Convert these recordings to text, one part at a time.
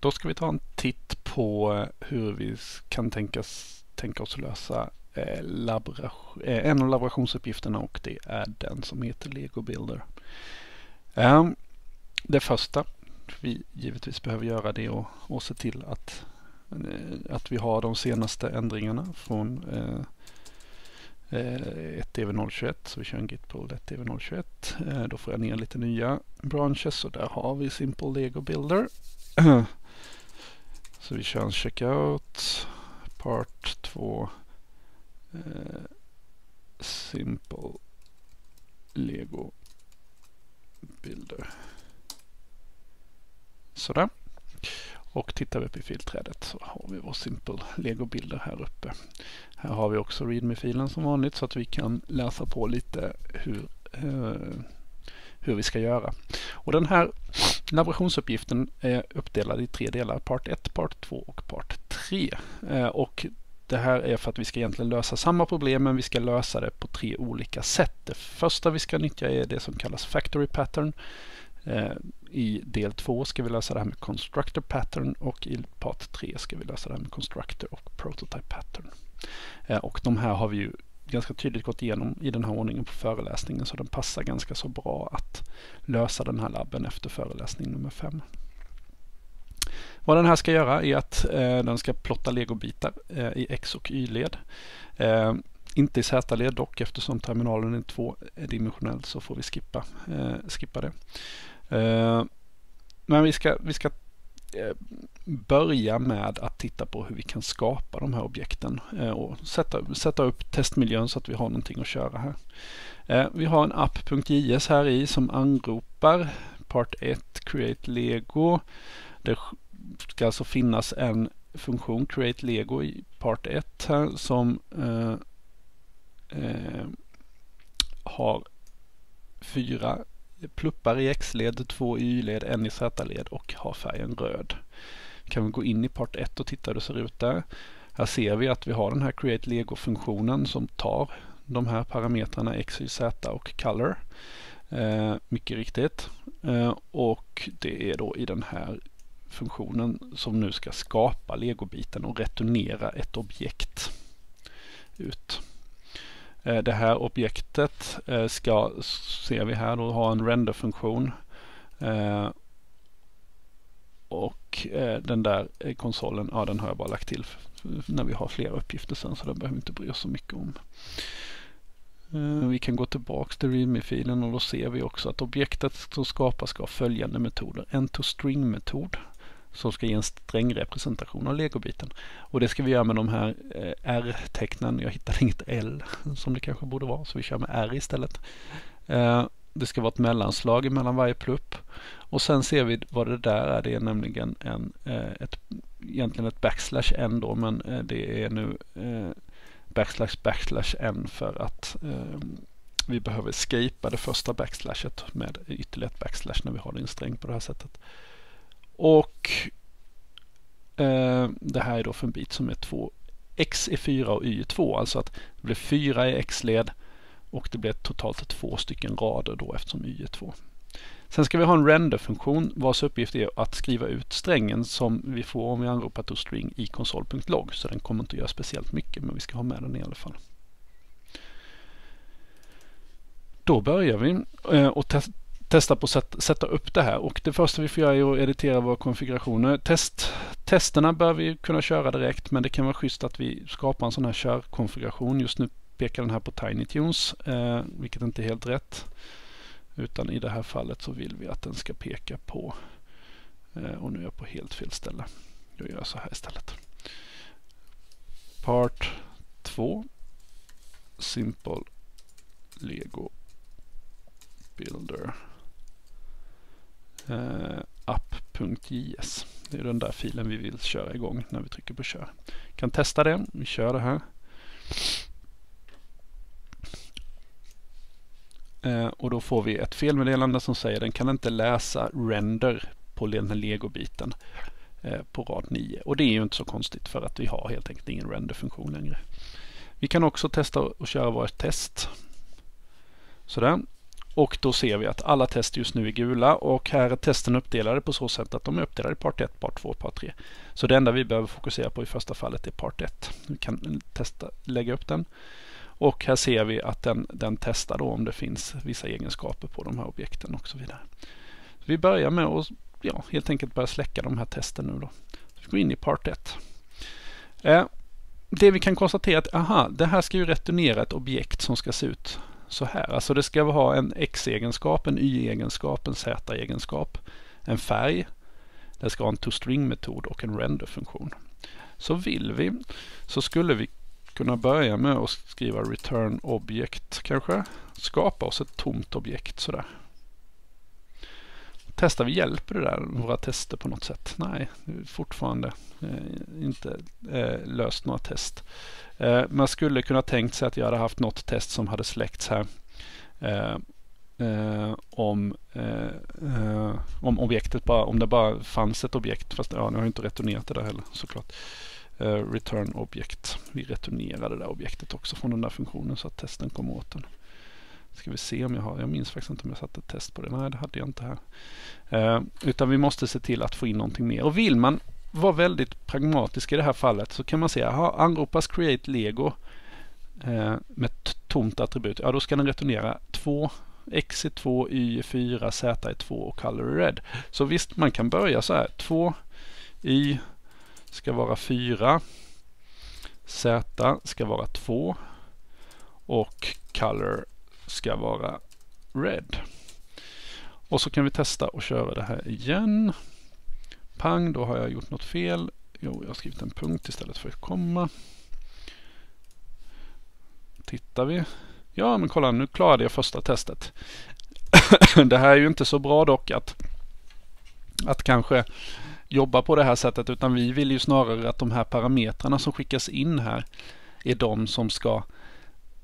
Då ska vi ta en titt på eh, hur vi kan tänkas, tänka oss lösa eh, eh, en av laborationsuppgifterna och det är den som heter Lego Builder. Eh, det första vi givetvis behöver göra det och, och se till att, eh, att vi har de senaste ändringarna från eh, eh 1DV021 så vi kör en git 1DV021. Eh, då får jag ner lite nya branches och där har vi Simple Lego Builder. Så vi kör en checkout part 2 eh, Simple Lego Builder. Sådär. Och tittar vi upp i filträdet så har vi vår Simple Lego-bilder här uppe. Här har vi också ReadMe-filen som vanligt så att vi kan läsa på lite hur, eh, hur vi ska göra. Och den här laborationsuppgiften är uppdelad i tre delar. Part 1, Part 2 och Part 3. Eh, och det här är för att vi ska egentligen lösa samma problem men vi ska lösa det på tre olika sätt. Det första vi ska nyttja är det som kallas Factory Pattern. Eh, I del 2 ska vi lösa det här med Constructor Pattern och i part 3 ska vi lösa det här med Constructor och Prototype Pattern. Eh, och de här har vi ju ganska tydligt gått igenom i den här ordningen på föreläsningen så den passar ganska så bra att lösa den här labben efter föreläsning nummer fem. Vad den här ska göra är att eh, den ska plotta legobitar eh, i X och Y-led. Eh, inte i Z-led dock eftersom terminalen är tvådimensionell så får vi skippa, eh, skippa det. Eh, men vi ska, vi ska Eh, börja med att titta på hur vi kan skapa de här objekten eh, och sätta, sätta upp testmiljön så att vi har någonting att köra här. Eh, vi har en app.js här i som anropar part 1 create lego. Det ska alltså finnas en funktion create lego i part 1 här som eh, eh, har fyra pluppar i X-led, två i Y-led, en i Z-led och har färgen röd. Kan vi gå in i part 1 och titta hur det ser ut där. Här ser vi att vi har den här create lego-funktionen som tar de här parametrarna X, Y, Z och color. Eh, mycket riktigt. Eh, och det är då i den här funktionen som nu ska skapa legobiten och returnera ett objekt ut. Eh, det här objektet eh, ska, ser vi här, då, ha en renderfunktion. Eh, och den där konsolen, ja den har jag bara lagt till när vi har fler uppgifter sen så den behöver vi inte bry oss så mycket om. Vi kan gå tillbaks till readme-filen och då ser vi också att objektet som skapas ska ha följande metoder. En to-string-metod som ska ge en strängrepresentation av legobiten. Och det ska vi göra med de här eh, R-tecknen. Jag hittade inget L som det kanske borde vara så vi kör med R istället. Eh, det ska vara ett mellanslag mellan varje plupp. Och sen ser vi vad det där är. Det är nämligen en, eh, ett, egentligen ett backslash n då men eh, det är nu eh, backslash backslash n för att eh, vi behöver escapa det första backslashet med ytterligare ett backslash när vi har det i en sträng på det här sättet. Och eh, det här är då för en bit som är 2. X är 4 och Y är 2. Alltså att det blir 4 i X-led och det blir totalt två stycken rader då eftersom Y är 2. Sen ska vi ha en render-funktion vars uppgift är att skriva ut strängen som vi får om vi anropar toString i konsol.log. Så den kommer inte att göra speciellt mycket men vi ska ha med den i alla fall. Då börjar vi eh, och testa på att sätta upp det här och det första vi får göra är att editera våra konfigurationer. Test, testerna bör vi kunna köra direkt men det kan vara schysst att vi skapar en sån här körkonfiguration. Just nu pekar den här på Tiny Tunes eh, vilket inte är helt rätt. Utan i det här fallet så vill vi att den ska peka på eh, och nu är jag på helt fel ställe. Jag gör så här istället. Part 2 Simple Lego Builder eh, app.js. Det är den där filen vi vill köra igång när vi trycker på kör. Vi Kan testa det. Vi kör det här. Eh, och då får vi ett felmeddelande som säger den kan inte läsa render på den här legobiten eh, på rad 9. Och det är ju inte så konstigt för att vi har helt enkelt ingen renderfunktion längre. Vi kan också testa och köra vårt test. Sådär och då ser vi att alla test just nu är gula och här är testen uppdelade på så sätt att de är uppdelade i part 1, part 2 och part 3. Så det enda vi behöver fokusera på i första fallet är part 1. Vi kan testa, lägga upp den. Och här ser vi att den, den testar då om det finns vissa egenskaper på de här objekten och så vidare. Så vi börjar med att ja, helt enkelt börja släcka de här testen nu då. Så vi går in i part 1. Eh, det vi kan konstatera är att aha, det här ska ju returnera ett objekt som ska se ut så här. Alltså det ska ha en x-egenskap, en y-egenskap, en z-egenskap, en färg. Det ska ha en toString-metod och en render-funktion. Så vill vi så skulle vi kunna börja med att skriva return object kanske. Skapa oss ett tomt objekt sådär. Testar vi hjälper det där våra tester på något sätt? Nej, fortfarande eh, inte eh, löst några test. Eh, man skulle kunna tänkt sig att jag hade haft något test som hade släckts här. Eh, eh, om, eh, eh om objektet bara, om det bara fanns ett objekt. Fast ja, nu har jag inte returnerat det där heller såklart. Eh, return objekt. Vi returnerade det där objektet också från den där funktionen så att testen kom åt den. Ska vi se om jag har, jag minns faktiskt inte om jag satte ett test på det. Nej, det hade jag inte här. Eh, utan vi måste se till att få in någonting mer. Och vill man vara väldigt pragmatisk i det här fallet så kan man säga, aha, anropas create lego eh, med tomt attribut. Ja, då ska den returnera 2 X är 2, Y är 4, Z är 2 och color är red. Så visst, man kan börja så här. 2 Y ska vara 4. Z ska vara 2. Och color ska vara red. Och så kan vi testa och köra det här igen. Pang, då har jag gjort något fel. Jo, jag har skrivit en punkt istället för ett komma. Tittar vi. Ja, men kolla nu klarade jag första testet. det här är ju inte så bra dock att, att kanske jobba på det här sättet utan vi vill ju snarare att de här parametrarna som skickas in här är de som ska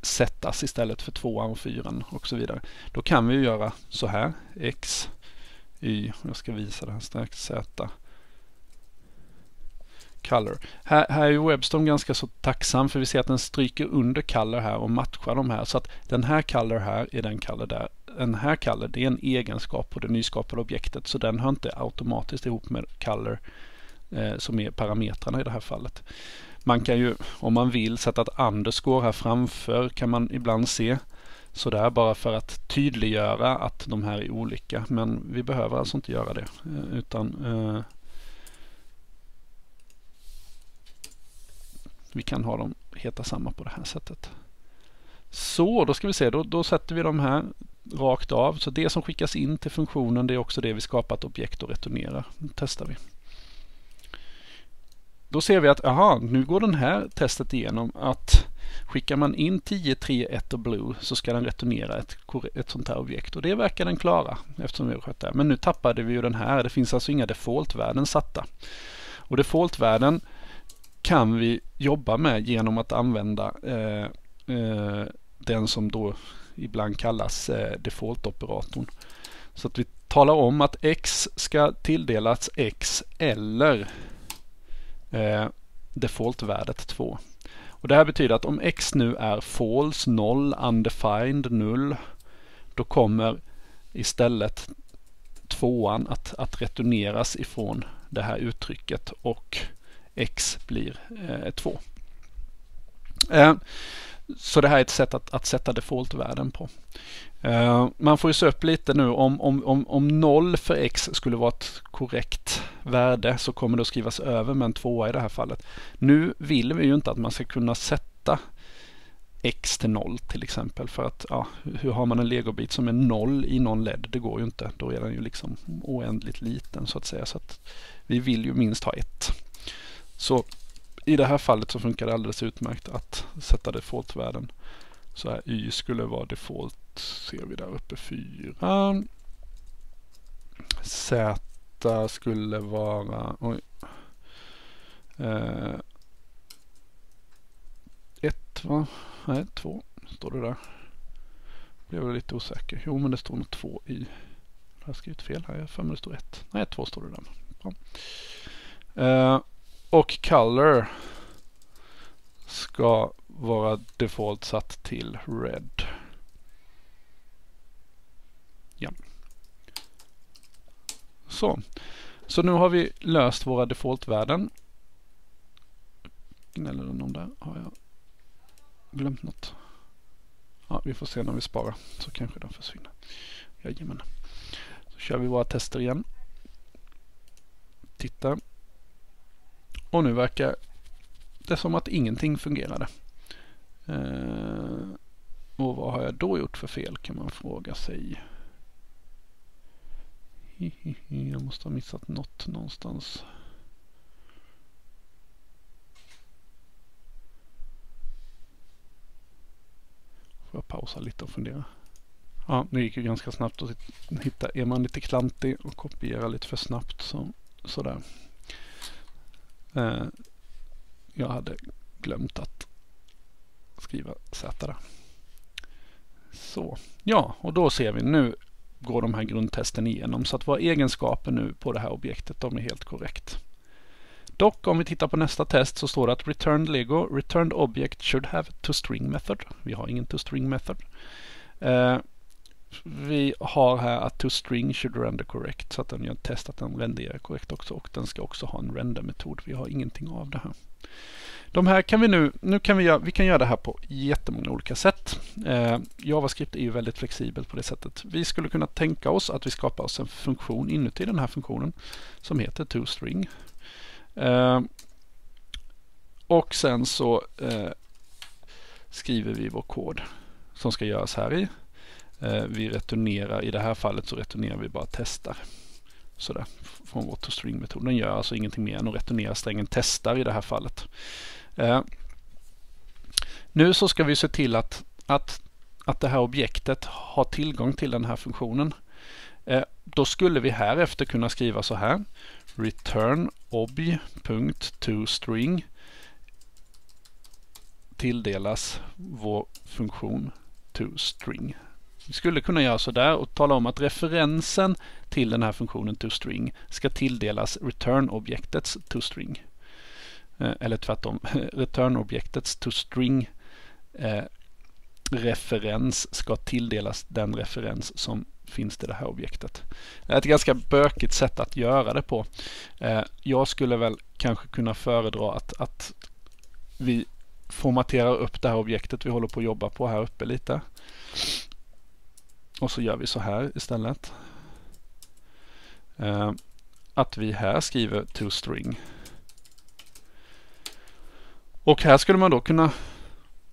sättas istället för tvåan och fyran och så vidare. Då kan vi göra så här. X, Y, jag ska visa det här strax, Z. Color. Här, här är ju Webstorm ganska så tacksam för vi ser att den stryker under color här och matchar de här. Så att den här color här är den color där. Den här color det är en egenskap på det nyskapade objektet så den hör inte automatiskt ihop med color eh, som är parametrarna i det här fallet. Man kan ju, om man vill, sätta ett underscore här framför kan man ibland se. Sådär bara för att tydliggöra att de här är olika. Men vi behöver alltså inte göra det. Eh, utan eh, vi kan ha dem heta samma på det här sättet. Så, då ska vi se. Då, då sätter vi de här rakt av. Så det som skickas in till funktionen det är också det vi skapat objekt och returnerar. Nu testar vi. Då ser vi att aha, nu går den här testet igenom att skickar man in 10, 3, 1 och blue så ska den returnera ett, ett sånt här objekt och det verkar den klara eftersom vi har skött det. Men nu tappade vi ju den här. Det finns alltså inga defaultvärden satta. Och defaultvärden kan vi jobba med genom att använda eh, eh, den som då ibland kallas eh, default-operatorn. Så att vi talar om att x ska tilldelas x eller eh, defaultvärdet 2. Och det här betyder att om x nu är false, 0, undefined, 0, då kommer istället tvåan att, att returneras ifrån det här uttrycket och x blir 2. Eh, eh, så det här är ett sätt att, att sätta defaultvärden på. Uh, man får ju se upp lite nu om, om, om, om 0 för x skulle vara ett korrekt värde så kommer det att skrivas över med en tvåa i det här fallet. Nu vill vi ju inte att man ska kunna sätta x till 0 till exempel för att ja, hur har man en legobit som är 0 i någon LED? Det går ju inte. Då är den ju liksom oändligt liten så att säga. Så att vi vill ju minst ha 1. Så i det här fallet så funkar det alldeles utmärkt att sätta defaultvärden. Så här y skulle vara default ser vi där uppe 4. Z skulle vara oj. Eh, ett va? Nej, två står det där. Blev jag lite osäker. Jo, men det står nog två i. Jag har skrivit fel här. Jag för mig det står ett. Nej, två står det där. Bra. Eh, och color ska vara default satt till red. Igen. Så. Så nu har vi löst våra defaultvärden. Gnäller den om där? Har jag glömt något? Ja, vi får se när vi sparar så kanske den försvinner. Jajamän. Så kör vi våra tester igen. Titta. Och nu verkar det som att ingenting fungerade. Eh, och vad har jag då gjort för fel kan man fråga sig. Jag måste ha missat något någonstans. Får jag pausa lite och fundera. Ja, det gick ju ganska snabbt att hitta. Är man lite klantig och kopierar lite för snabbt så sådär. Eh, jag hade glömt att skriva Z där. Så, ja, och då ser vi nu går de här grundtesten igenom så att våra egenskaper nu på det här objektet de är helt korrekt. Dock om vi tittar på nästa test så står det att returned Lego, returned object should have toString method. Vi har ingen toString method. Eh, vi har här att toString should render correct så att den gör test att den renderar korrekt också och den ska också ha en render-metod. Vi har ingenting av det här. De här kan vi nu, nu kan vi göra, vi kan göra det här på jättemånga olika sätt. Eh, JavaScript är ju väldigt flexibelt på det sättet. Vi skulle kunna tänka oss att vi skapar oss en funktion inuti den här funktionen som heter toString. Eh, och sen så eh, skriver vi vår kod som ska göras här i. Eh, vi returnerar, i det här fallet så returnerar vi bara testar. Sådär, från vår toString-metod. Gör alltså ingenting mer än att returnera strängen testar i det här fallet. Eh, nu så ska vi se till att, att, att det här objektet har tillgång till den här funktionen. Eh, då skulle vi härefter kunna skriva så här. Return obj.tostring tilldelas vår funktion toString. Vi skulle kunna göra så där och tala om att referensen till den här funktionen toString ska tilldelas return-objektets toString. Eh, eller tvärtom, return-objektets toString eh, referens ska tilldelas den referens som finns till det här objektet. Det är ett ganska bökigt sätt att göra det på. Eh, jag skulle väl kanske kunna föredra att, att vi formaterar upp det här objektet vi håller på att jobba på här uppe lite. Och så gör vi så här istället. Eh, att vi här skriver toString. Och här skulle man då kunna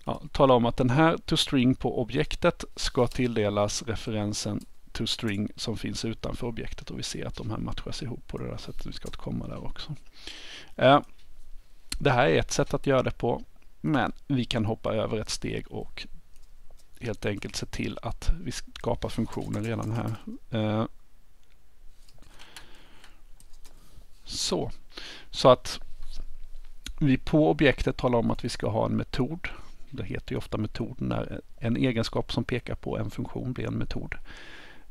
ja, tala om att den här toString på objektet ska tilldelas referensen toString som finns utanför objektet och vi ser att de här matchas ihop på det där sättet. Vi ska komma där också. Eh, det här är ett sätt att göra det på men vi kan hoppa över ett steg och helt enkelt se till att vi skapar funktionen redan här. Eh, så. så att vi på objektet talar om att vi ska ha en metod. Det heter ju ofta metod när en egenskap som pekar på en funktion blir en metod.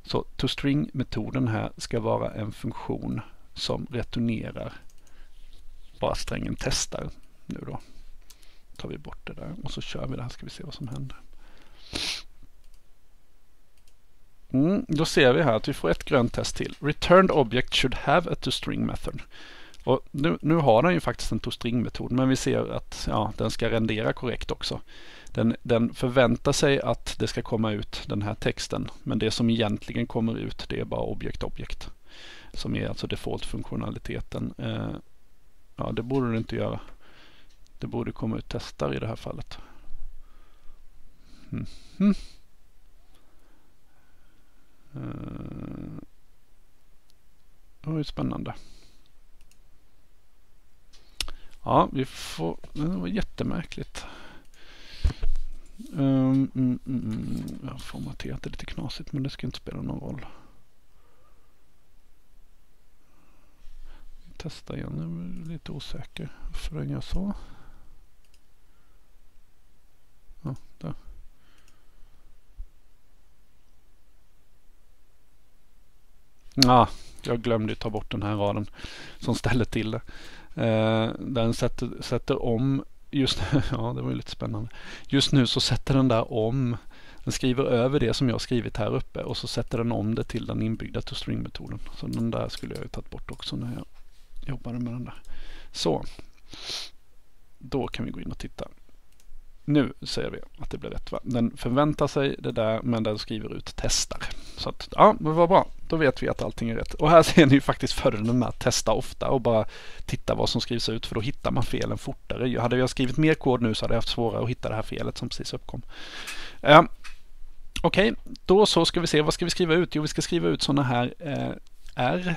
Så toString-metoden här ska vara en funktion som returnerar bara strängen testar nu då. Tar vi bort det där och så kör vi det här ska vi se vad som händer. Mm, då ser vi här att vi får ett grönt test till. Returned object should have a toString method. Och nu, nu har den ju faktiskt en toString-metod men vi ser att ja, den ska rendera korrekt också. Den, den, förväntar sig att det ska komma ut den här texten men det som egentligen kommer ut det är bara objekt-objekt. Som är alltså default-funktionaliteten. Eh, ja, det borde det inte göra. Det borde komma ut testar i det här fallet. Mm -hmm. Uh, det var ju spännande. Ja, vi får... Det var jättemärkligt. Um, mm, mm, jag har formaterat det lite knasigt men det ska inte spela någon roll. Vi testar igen. Jag är lite osäker. Varför den gör så. Ja, där. Ja, jag glömde ta bort den här raden som ställer till det. Eh, den sätter, sätter om just nu. ja det var ju lite spännande. Just nu så sätter den där om Den skriver över det som jag har skrivit här uppe och så sätter den om det till den inbyggda toString-metoden. Så den där skulle jag ju tagit bort också när jag jobbade med den där. Så. Då kan vi gå in och titta. Nu ser vi att det blir rätt. Va? Den förväntar sig det där men den skriver ut testar. Så att, ja, men vad bra. Då vet vi att allting är rätt. Och här ser ni ju faktiskt fördelen med att testa ofta och bara titta vad som skrivs ut för då hittar man felen fortare. Hade jag skrivit mer kod nu så hade jag haft svårare att hitta det här felet som precis uppkom. Eh, Okej, okay, då så ska vi se. Vad ska vi skriva ut? Jo, vi ska skriva ut sådana här eh, R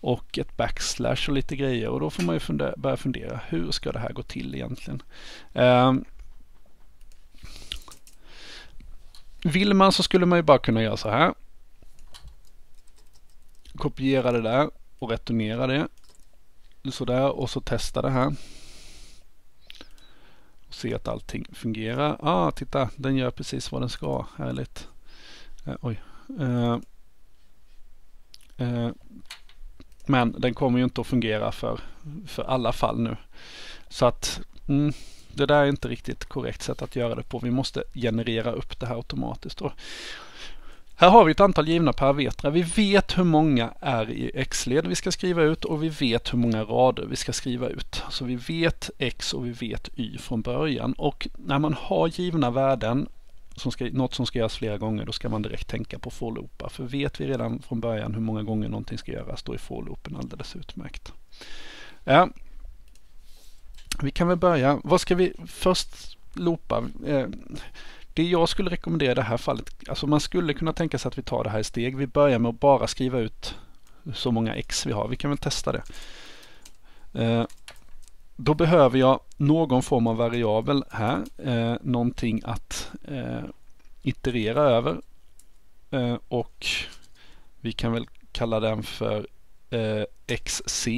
och ett backslash och lite grejer och då får man ju fundera, börja fundera hur ska det här gå till egentligen? Uh, Vill man så skulle man ju bara kunna göra så här. Kopiera det där och returnera det. Sådär och så testa det här. Och se att allting fungerar. Ah, titta, den gör precis vad den ska. Härligt. Eh, oj. Eh, eh, men den kommer ju inte att fungera för, för alla fall nu. Så att mm, det där är inte riktigt korrekt sätt att göra det på. Vi måste generera upp det här automatiskt. Då. Här har vi ett antal givna parametrar. Vi vet hur många är i x-led vi ska skriva ut och vi vet hur många rader vi ska skriva ut. Så vi vet x och vi vet y från början. Och när man har givna värden, som ska, något som ska göras flera gånger, då ska man direkt tänka på for-loopar. För vet vi redan från början hur många gånger någonting ska göras, då är for-loopen alldeles utmärkt. Ja, vi kan väl börja. Vad ska vi först loopa? Eh, det jag skulle rekommendera i det här fallet, alltså man skulle kunna tänka sig att vi tar det här i steg. Vi börjar med att bara skriva ut så många x vi har. Vi kan väl testa det. Eh, då behöver jag någon form av variabel här, eh, någonting att iterera över och vi kan väl kalla den för xc.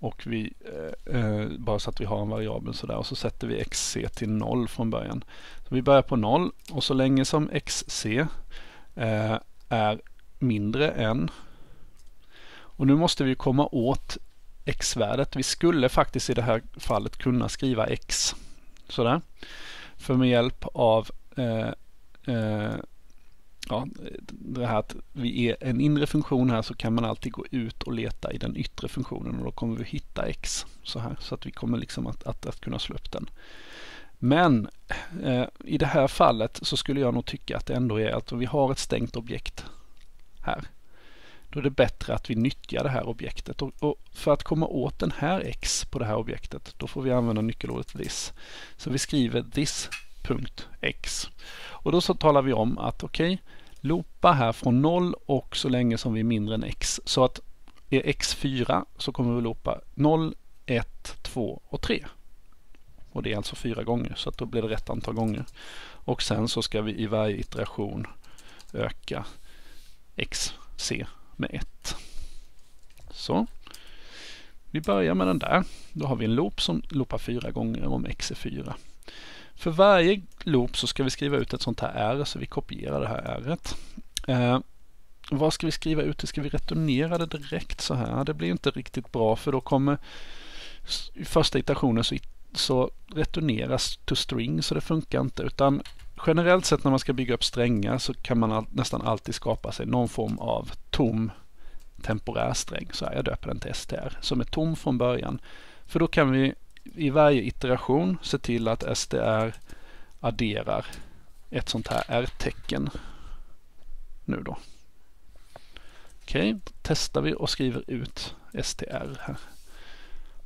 Och vi, eh, eh, bara så att vi har en variabel sådär. Och så sätter vi xc till 0 från början. Så vi börjar på 0 och så länge som xc eh, är mindre än. Och nu måste vi komma åt x-värdet. Vi skulle faktiskt i det här fallet kunna skriva x. Sådär. För med hjälp av eh, eh ja, det här att vi är en inre funktion här så kan man alltid gå ut och leta i den yttre funktionen och då kommer vi hitta x så här så att vi kommer liksom att, att, att kunna slå upp den. Men eh, i det här fallet så skulle jag nog tycka att det ändå är att vi har ett stängt objekt här. Då är det bättre att vi nyttjar det här objektet och, och för att komma åt den här x på det här objektet då får vi använda nyckelordet this. Så vi skriver this.x och då så talar vi om att okej, okay, loopa här från 0 och så länge som vi är mindre än x. Så att är x 4 så kommer vi loopa 0, 1, 2 och 3. Och det är alltså fyra gånger så att då blir det rätt antal gånger. Och sen så ska vi i varje iteration öka xc med 1. Så. Vi börjar med den där. Då har vi en loop som loopar fyra gånger om x är 4. För varje loop så ska vi skriva ut ett sånt här R, så vi kopierar det här R. Eh, vad ska vi skriva ut? Ska vi returnera det direkt så här? Det blir inte riktigt bra för då kommer i första iterationen så, så returneras to string så det funkar inte. Utan generellt sett när man ska bygga upp strängar så kan man all, nästan alltid skapa sig någon form av tom temporär sträng. Så här, jag döper den till str som är tom från början. För då kan vi i varje iteration se till att SDR adderar ett sånt här R-tecken nu då. Okej, okay, testar vi och skriver ut STR här.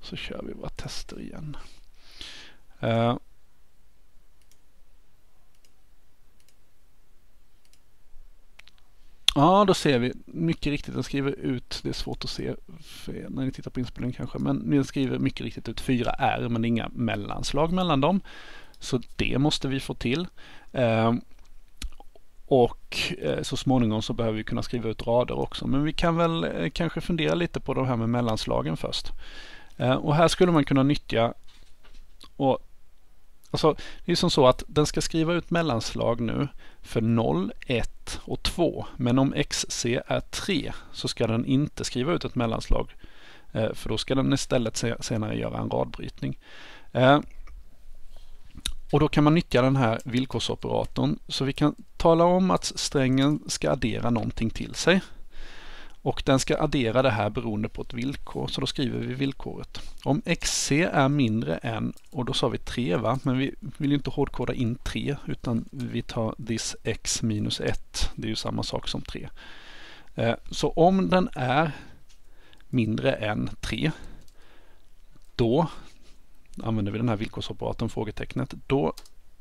Så kör vi våra tester igen. Uh, Ja, då ser vi mycket riktigt, den skriver ut, det är svårt att se när ni tittar på inspelningen kanske, men den skriver mycket riktigt ut fyra R men inga mellanslag mellan dem. Så det måste vi få till. Eh, och eh, så småningom så behöver vi kunna skriva ut rader också. Men vi kan väl eh, kanske fundera lite på de här med mellanslagen först. Ehm, och här skulle man kunna nyttja och Alltså, det är som så att den ska skriva ut mellanslag nu för 0, 1 och 2. Men om xc är 3 så ska den inte skriva ut ett mellanslag. Eh, för då ska den istället senare göra en radbrytning. Eh, och då kan man nyttja den här villkorsoperatorn. Så vi kan tala om att strängen ska addera någonting till sig. Och den ska addera det här beroende på ett villkor. Så då skriver vi villkoret. Om xc är mindre än, och då sa vi 3 va, men vi vill ju inte hårdkoda in 3 utan vi tar this x minus 1. Det är ju samma sak som 3. Eh, så om den är mindre än 3 då använder vi den här villkorsoperatorn, frågetecknet, då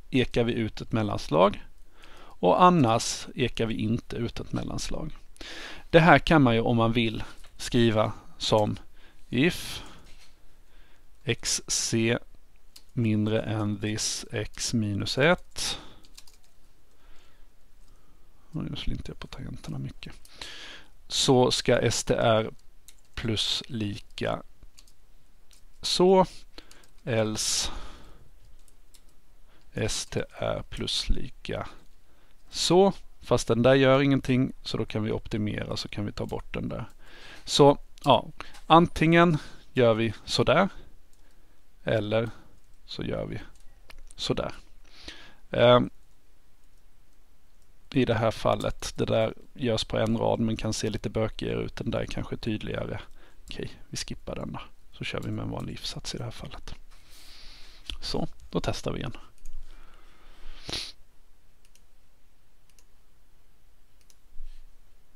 ekar vi ut ett mellanslag och annars ekar vi inte ut ett mellanslag. Det här kan man ju om man vill skriva som if xc mindre än this x minus 1. Nu slintar jag på tangenterna mycket. Så ska str plus lika så else str plus lika så. Fast den där gör ingenting så då kan vi optimera så kan vi ta bort den där. Så ja, antingen gör vi sådär eller så gör vi sådär. Eh, I det här fallet, det där görs på en rad men kan se lite bökigare ut. Den där är kanske tydligare. Okej, vi skippar den då. Så kör vi med en vanlig if-sats i det här fallet. Så, då testar vi igen.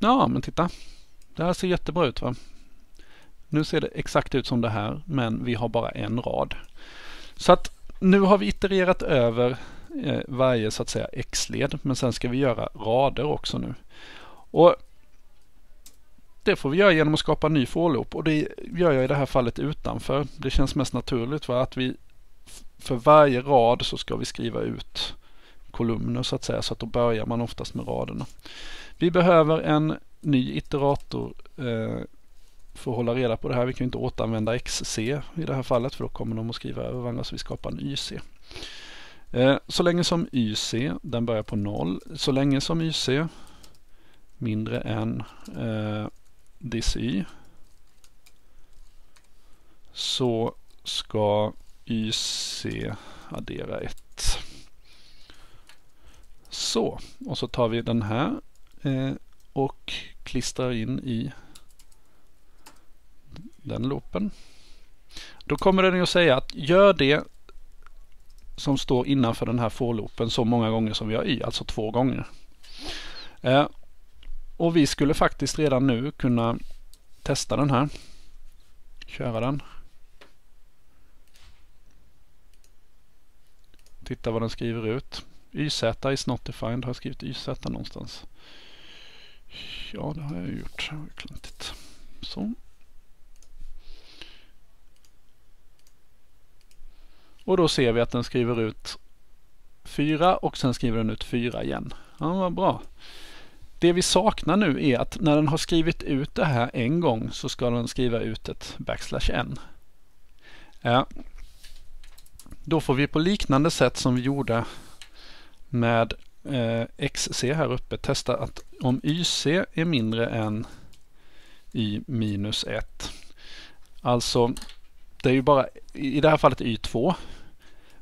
Ja, men titta. Det här ser jättebra ut va? Nu ser det exakt ut som det här, men vi har bara en rad. Så att nu har vi itererat över eh, varje så att säga x-led, men sen ska vi göra rader också nu. Och det får vi göra genom att skapa en ny for och det gör jag i det här fallet utanför. Det känns mest naturligt va? att vi för varje rad så ska vi skriva ut kolumner så att säga så att då börjar man oftast med raderna. Vi behöver en ny iterator eh, för att hålla reda på det här. Vi kan inte återanvända XC i det här fallet för då kommer de att skriva över varandra så vi skapar en YC. Eh, så länge som YC, den börjar på 0, så länge som YC mindre än eh, DCY så ska YC addera 1. Så, och så tar vi den här eh, och klistrar in i den loopen. Då kommer den att säga att gör det som står innanför den här for-loopen så många gånger som vi har i, alltså två gånger. Eh, och vi skulle faktiskt redan nu kunna testa den här. Köra den. Titta vad den skriver ut. YZ is not defined. Har jag skrivit YZ någonstans? Ja, det har jag gjort. Klantigt. Så. Och då ser vi att den skriver ut 4 och sen skriver den ut 4 igen. Ja, vad bra. Det vi saknar nu är att när den har skrivit ut det här en gång så ska den skriva ut ett backslash n. Ja. Då får vi på liknande sätt som vi gjorde med eh, XC här uppe testa att om YC är mindre än Y minus 1. Alltså det är ju bara i det här fallet Y2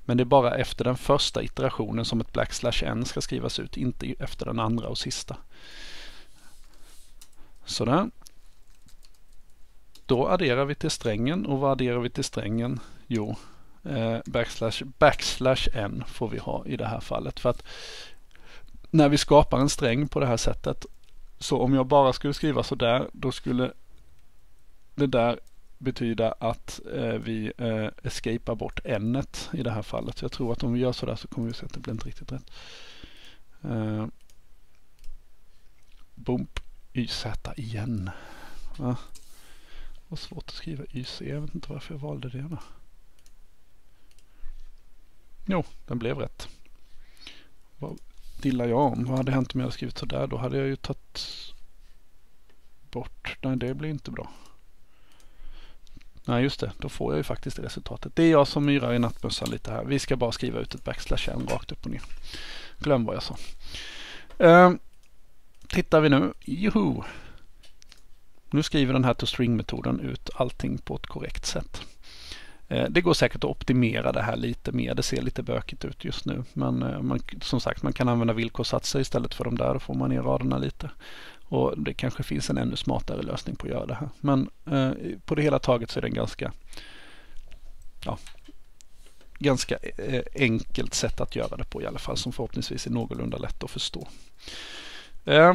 men det är bara efter den första iterationen som ett backslash n ska skrivas ut, inte efter den andra och sista. Sådär. Då adderar vi till strängen och vad adderar vi till strängen? Jo, Eh, backslash, backslash n får vi ha i det här fallet. För att när vi skapar en sträng på det här sättet så om jag bara skulle skriva sådär då skulle det där betyda att eh, vi eh, escapar bort n i det här fallet. Så jag tror att om vi gör sådär så kommer vi se att det blir inte riktigt rätt. Eh, bump YZ igen. Ja. var svårt att skriva YC. Jag vet inte varför jag valde det. Då. Jo, den blev rätt. Vad dillar jag om? Vad hade hänt om jag hade skrivit sådär? Då hade jag ju tagit bort. Nej, det blir inte bra. Nej, just det. Då får jag ju faktiskt resultatet. Det är jag som myrar i nattmössan lite här. Vi ska bara skriva ut ett backslash n rakt upp och ner. Glöm vad jag sa. Ehm, tittar vi nu. Juhu! Nu skriver den här toString-metoden ut allting på ett korrekt sätt. Eh, det går säkert att optimera det här lite mer. Det ser lite bökigt ut just nu. Men eh, man, som sagt, man kan använda villkorssatser istället för de där. Då får man ner raderna lite. Och det kanske finns en ännu smartare lösning på att göra det här. Men eh, på det hela taget så är det en ganska, ja, ganska eh, enkelt sätt att göra det på i alla fall. Som förhoppningsvis är någorlunda lätt att förstå. Eh,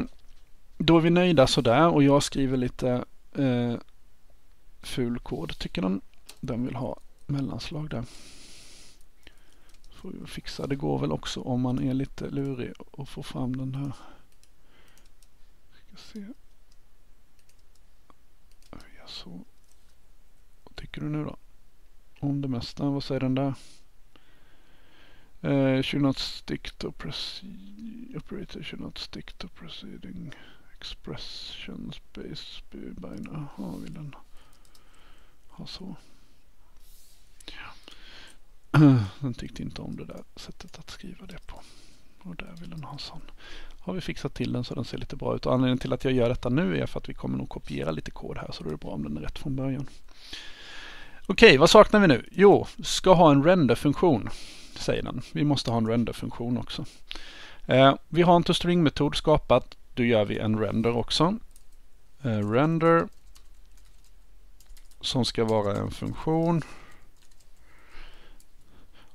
då är vi nöjda sådär och jag skriver lite eh, ful kod tycker den. Den vill ha mellanslag där. Får vi fixa. Det går väl också om man är lite lurig och får fram den här. Ska se. Ja, så. Vad tycker du nu då? Om det mesta. Vad säger den där? Uh, should not stick to proceed. Operator should not stick to proceeding expression space by. Jaha, vill den ha så? Den tyckte inte om det där sättet att skriva det på. Och där vill den ha en sån. Har vi fixat till den så den ser lite bra ut. Och anledningen till att jag gör detta nu är för att vi kommer nog kopiera lite kod här. Så då är det bra om den är rätt från början. Okej, vad saknar vi nu? Jo, ska ha en render-funktion. Säger den. Vi måste ha en render-funktion också. Eh, vi har en toString-metod skapat. Då gör vi en render också. Eh, render som ska vara en funktion.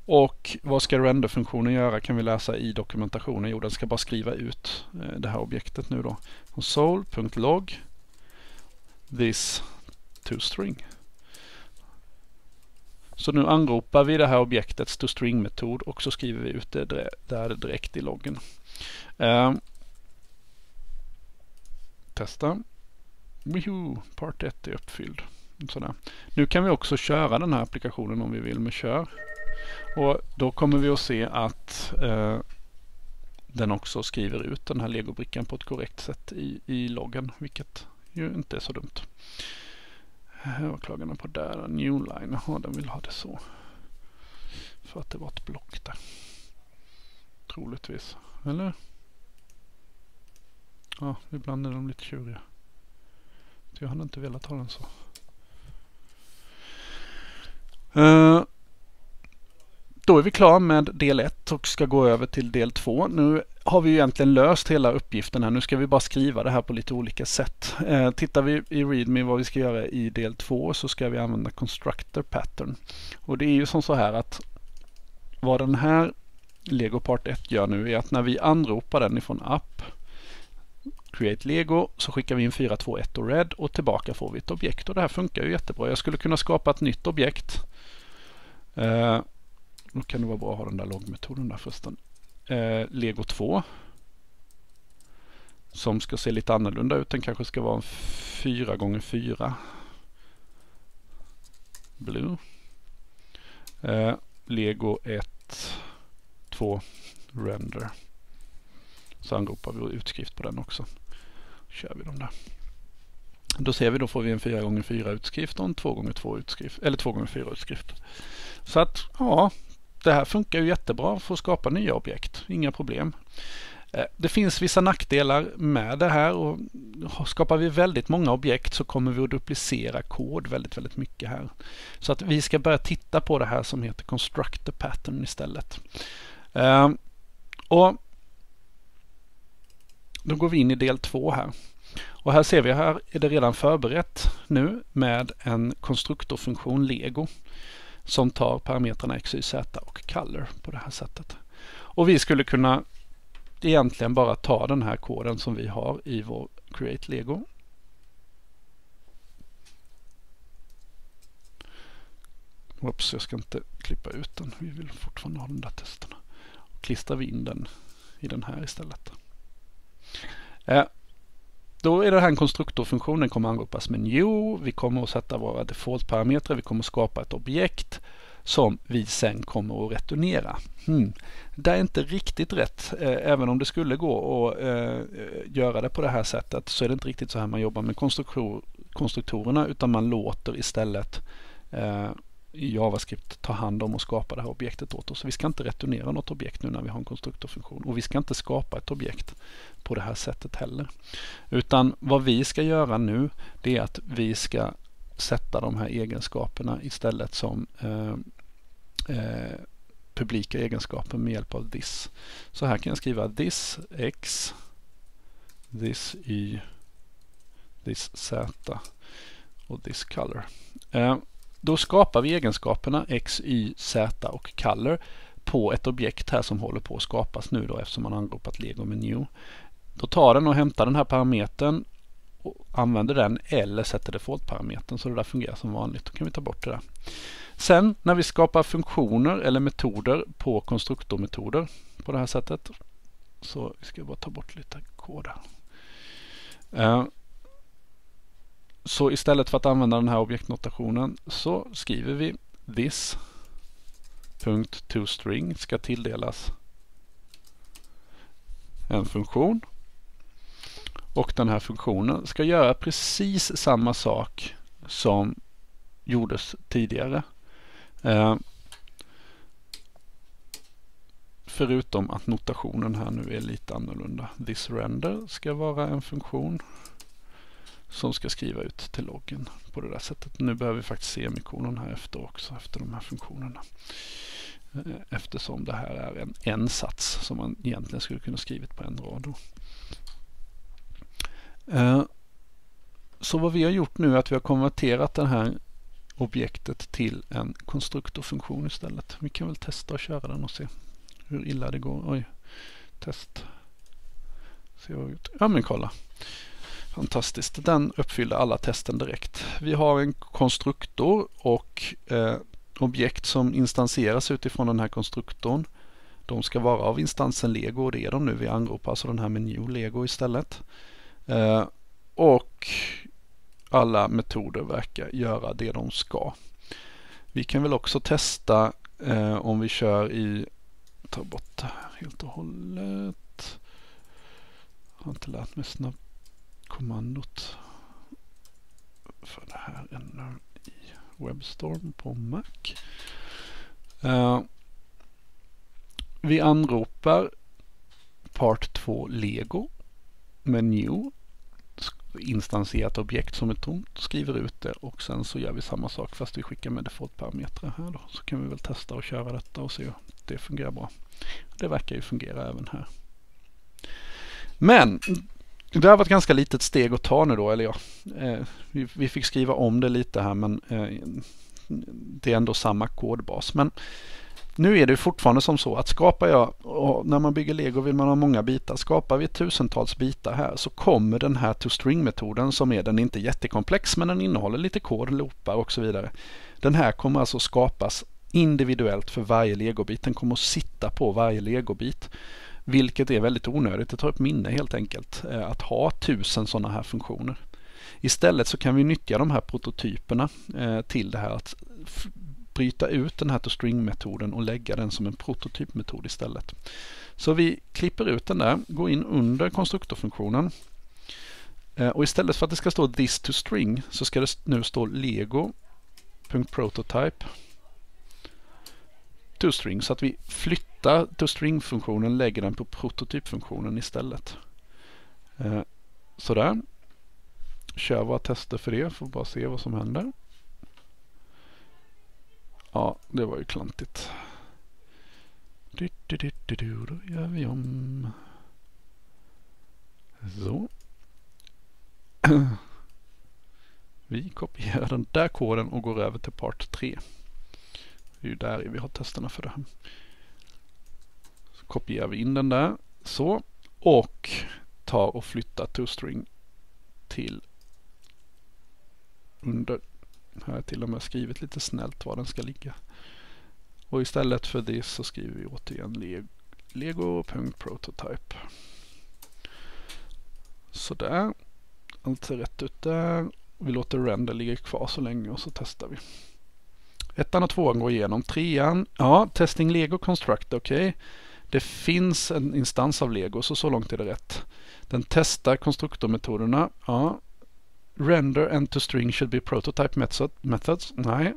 Och vad ska render-funktionen göra kan vi läsa i dokumentationen. Jo, den ska bara skriva ut eh, det här objektet nu då. Console.log this toString. Så nu anropar vi det här objektets toString-metod och så skriver vi ut det där direkt i loggen. Um, testa. Woohoo, part 1 är uppfylld. Sådär. Nu kan vi också köra den här applikationen om vi vill med kör. Och då kommer vi att se att eh, den också skriver ut den här legobrickan på ett korrekt sätt i, i loggen, vilket ju inte är så dumt. Eh, Vad klagar den på där? Newline, jaha den vill ha det så. För att det var ett block där. Troligtvis, eller? Ja, ibland är de lite tjuriga. jag hade inte velat ha den så. Uh, då är vi klara med del 1 och ska gå över till del 2. Nu har vi egentligen löst hela uppgiften här. Nu ska vi bara skriva det här på lite olika sätt. Eh, tittar vi i README vad vi ska göra i del 2 så ska vi använda Constructor Pattern. Och det är ju som så här att vad den här Lego Part 1 gör nu är att när vi anropar den ifrån app Create Lego så skickar vi in 421 och red och tillbaka får vi ett objekt och det här funkar ju jättebra. Jag skulle kunna skapa ett nytt objekt. Eh, då kan det vara bra att ha den där loggmetoden där förresten. Eh, Lego 2. Som ska se lite annorlunda ut. Den kanske ska vara en 4 gånger 4 Blue. Eh, Lego 1, 2, render. Så anropar vi utskrift på den också. Kör vi dem där. Då ser vi, då får vi en 4x4 utskrift och en 2x2 utskrift. Eller 2x4 utskrift. Så att ja, det här funkar ju jättebra för att skapa nya objekt. Inga problem. Eh, det finns vissa nackdelar med det här och skapar vi väldigt många objekt så kommer vi att duplicera kod väldigt, väldigt mycket här. Så att vi ska börja titta på det här som heter Constructor Pattern istället. Eh, och Då går vi in i del två här. Och här ser vi, här är det redan förberett nu med en konstruktorfunktion Lego som tar parametrarna x, y, z och color på det här sättet. Och vi skulle kunna egentligen bara ta den här koden som vi har i vår create lego. Oops, jag ska inte klippa ut den. Vi vill fortfarande ha de där testerna. Och klistrar vi in den i den här istället. Eh, då är det här en konstruktorfunktion. Den kommer anropas med new. Vi kommer att sätta våra defaultparametrar. Vi kommer att skapa ett objekt som vi sen kommer att returnera. Hmm. Det är inte riktigt rätt. Eh, även om det skulle gå att eh, göra det på det här sättet så är det inte riktigt så här man jobbar med konstruktorerna utan man låter istället eh, i JavaScript ta hand om och skapa det här objektet åt oss. Vi ska inte returnera något objekt nu när vi har en konstruktorfunktion och vi ska inte skapa ett objekt på det här sättet heller. Utan vad vi ska göra nu det är att vi ska sätta de här egenskaperna istället som eh, eh, publika egenskaper med hjälp av this. Så här kan jag skriva this x, this y, this z och this color. Eh, då skapar vi egenskaperna x, y, z och color på ett objekt här som håller på att skapas nu då eftersom man anropat lego med new. Då tar den och hämtar den här parametern och använder den eller sätter default-parametern så det där fungerar som vanligt. Då kan vi ta bort det där. Sen när vi skapar funktioner eller metoder på konstruktormetoder på det här sättet. Så vi ska bara ta bort lite kod här. Eh, så istället för att använda den här objektnotationen så skriver vi this .toString ska tilldelas en funktion. Och den här funktionen ska göra precis samma sak som gjordes tidigare. Eh, förutom att notationen här nu är lite annorlunda. Thisrender ska vara en funktion som ska skriva ut till loggen på det där sättet. Nu behöver vi faktiskt semikolon här efter också, efter de här funktionerna. Eh, eftersom det här är en, en sats som man egentligen skulle kunna skrivit på en rad. Eh, så vad vi har gjort nu är att vi har konverterat det här objektet till en konstruktorfunktion istället. Vi kan väl testa att köra den och se hur illa det går. Oj, test. Se vad vi gjort. Ja men kolla. Fantastiskt. Den uppfyllde alla testen direkt. Vi har en konstruktor och eh, objekt som instansieras utifrån den här konstruktorn. De ska vara av instansen lego och det är de nu. Vi anropar alltså den här med new lego istället. Eh, och alla metoder verkar göra det de ska. Vi kan väl också testa eh, om vi kör i, ta bort det här helt och hållet. Jag har inte lärt mig snabbt kommandot för det här ännu i Webstorm på Mac. Uh, vi anropar Part 2 Lego med new instansierat objekt som är tomt, skriver ut det och sen så gör vi samma sak fast vi skickar med default-parametrar här då. Så kan vi väl testa och köra detta och se om det fungerar bra. Det verkar ju fungera även här. Men det har varit ett ganska litet steg att ta nu då, eller ja, eh, vi, vi, fick skriva om det lite här men eh, det är ändå samma kodbas. Men nu är det fortfarande som så att skapar jag, när man bygger lego vill man ha många bitar. Skapar vi tusentals bitar här så kommer den här toString-metoden som är, den är inte jättekomplex men den innehåller lite kod, loopar och så vidare. Den här kommer alltså skapas individuellt för varje legobit. Den kommer att sitta på varje legobit. Vilket är väldigt onödigt. Det tar upp minne helt enkelt. Eh, att ha tusen sådana här funktioner. Istället så kan vi nyttja de här prototyperna eh, till det här att bryta ut den här toString-metoden och lägga den som en prototypmetod istället. Så vi klipper ut den där, går in under konstruktorfunktionen eh, och istället för att det ska stå this to string så ska det nu stå lego.prototype toString så att vi flyttar toString-funktionen, lägger den på prototypfunktionen istället. Eh, sådär. Kör våra tester för det, får bara se vad som händer. Ja, det var ju klantigt. Du, du, du, du, du, då gör vi om. Så. Vi kopierar den där koden och går över till part 3. Det är ju där vi har testerna för det här. Så kopierar vi in den där. Så. Och tar och flyttar toString till under här har jag till och med skrivit lite snällt var den ska ligga. Och istället för det så skriver vi återigen lego.prototype. Sådär. Allt ser rätt ut där. Vi låter render ligga kvar så länge och så testar vi. Ettan och tvåan går igenom. Trean, ja, testing lego construct, okej. Okay. Det finns en instans av lego, så så långt är det rätt. Den testar konstruktormetoderna. Ja, render and to string should be prototype method, methods. Nej.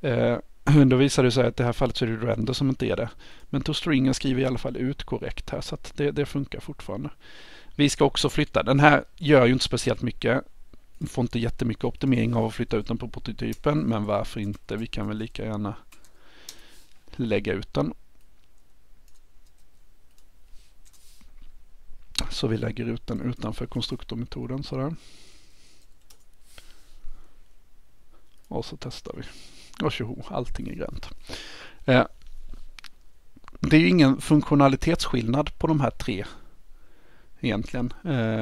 Eh, då visar det sig att i det här fallet så är det render som inte är det. Men to stringen skriver i alla fall ut korrekt här så att det, det funkar fortfarande. Vi ska också flytta. Den här gör ju inte speciellt mycket får inte jättemycket optimering av att flytta ut den på prototypen, men varför inte? Vi kan väl lika gärna lägga ut den. Så vi lägger ut den utanför konstruktormetoden sådär. Och så testar vi. Och tjoho, allting är grönt. Eh, det är ju ingen funktionalitetsskillnad på de här tre egentligen. Eh,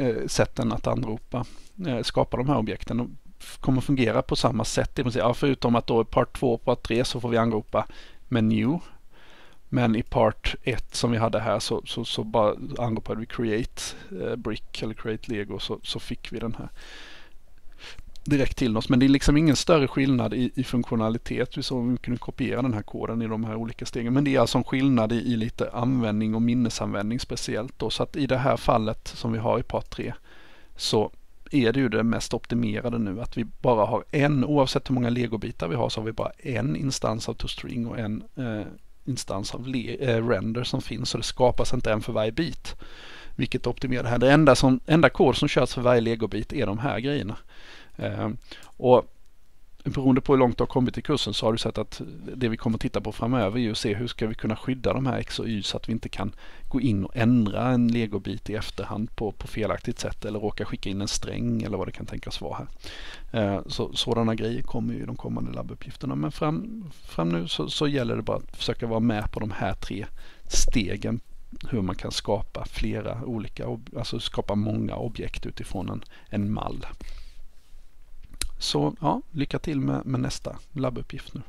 eh, sätten att anropa, eh, skapa de här objekten. De kommer fungera på samma sätt. Ja, förutom att då i part 2 och part 3 så får vi anropa med new. Men i part 1 som vi hade här så, så, så bara anropade vi create eh, brick eller create lego så, så fick vi den här direkt till oss. Men det är liksom ingen större skillnad i, i funktionalitet. Vi såg om vi kunde kopiera den här koden i de här olika stegen. Men det är alltså en skillnad i, i lite användning och minnesanvändning speciellt. Då. Så att i det här fallet som vi har i part 3 så är det ju det mest optimerade nu att vi bara har en, oavsett hur många legobitar vi har så har vi bara en instans av toString och en eh, instans av eh, render som finns. Så det skapas inte en för varje bit. Vilket optimerar det här. Det enda, som, enda kod som körs för varje legobit är de här grejerna. Ehm, och beroende på hur långt du har kommit i kursen så har du sett att det vi kommer att titta på framöver är att se hur ska vi kunna skydda de här X och Y så att vi inte kan gå in och ändra en legobit i efterhand på, på felaktigt sätt eller råka skicka in en sträng eller vad det kan tänkas vara här. Ehm, så, sådana grejer kommer ju i de kommande labbuppgifterna men fram, fram nu så, så gäller det bara att försöka vara med på de här tre stegen hur man kan skapa flera olika, alltså skapa många objekt utifrån en, en mall. Så ja, lycka till med, med nästa labbuppgift nu.